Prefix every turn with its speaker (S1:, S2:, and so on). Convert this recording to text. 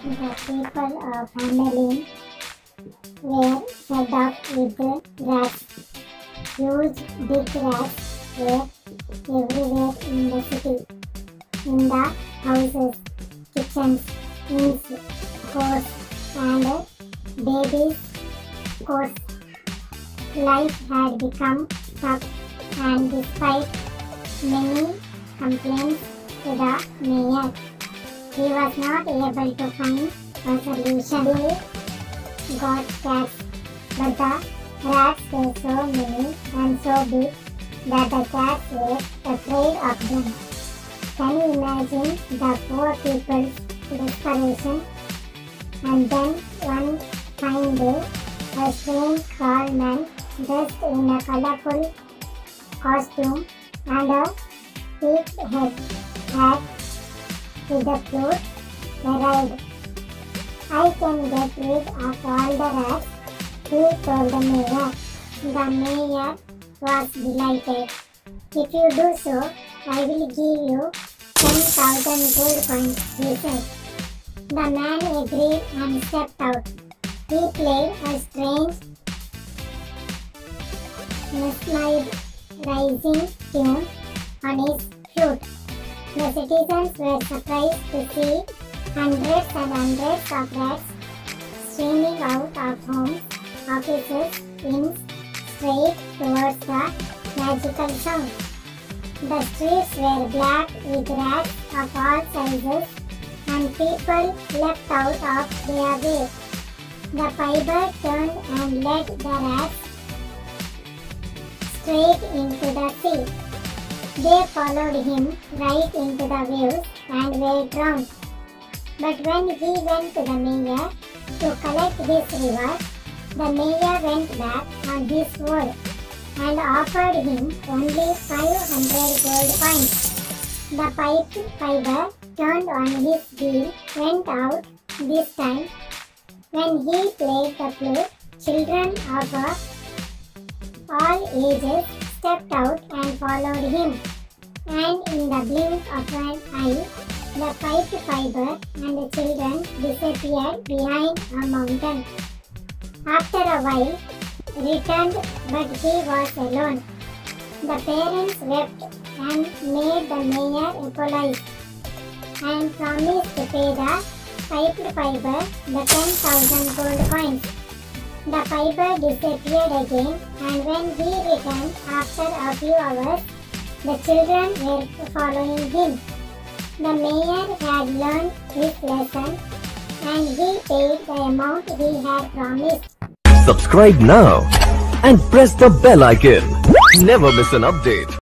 S1: The people of Hamelin were fed up with rats. Huge big rats were everywhere in the city. In the houses, kitchens, inns, courts, and babies' courts. Life had become tough, and despite many complaints to the mayor, he was not able to find a solution. They got cats, but the rats were so many and so big that the cats were afraid of them. Can you imagine the poor people's desperation? And then one fine day, a strange tall man dressed in a colorful costume and a peaked head hat with the flute arrived. I can get rid of all the rats, he told the mayor. The mayor was delighted. If you do so, I will give you 10,000 gold coins, he said. The man agreed and stepped out. He played a strange, mesmerizing tune on his flute. The citizens were surprised to see hundreds and hundreds of rats streaming out of homes, offices, inns, straight towards the magical sound. The streets were black with rats of all sizes and people leapt out of their way. The piper turned and led the rats straight into the sea. They followed him right into the waves and were drowned. But when he went to the mayor to collect his reward, the mayor went back on his word and offered him only 500 gold coins. The Pied Piper turned on his heel, went out this time. When he played the flute, children of all ages stepped out and followed him. And in the blink of an eye, the Pied Piper and the children disappeared behind a mountain. After a while, returned, but he was alone. The parents wept and made the mayor apologize and promised to pay the Pied Piper the 10,000 gold coins. The piper disappeared again and when he returned after a few hours, the children were following him. The mayor had learned his lesson and he paid the amount he had promised.
S2: Subscribe now and press the bell icon. Never miss an update.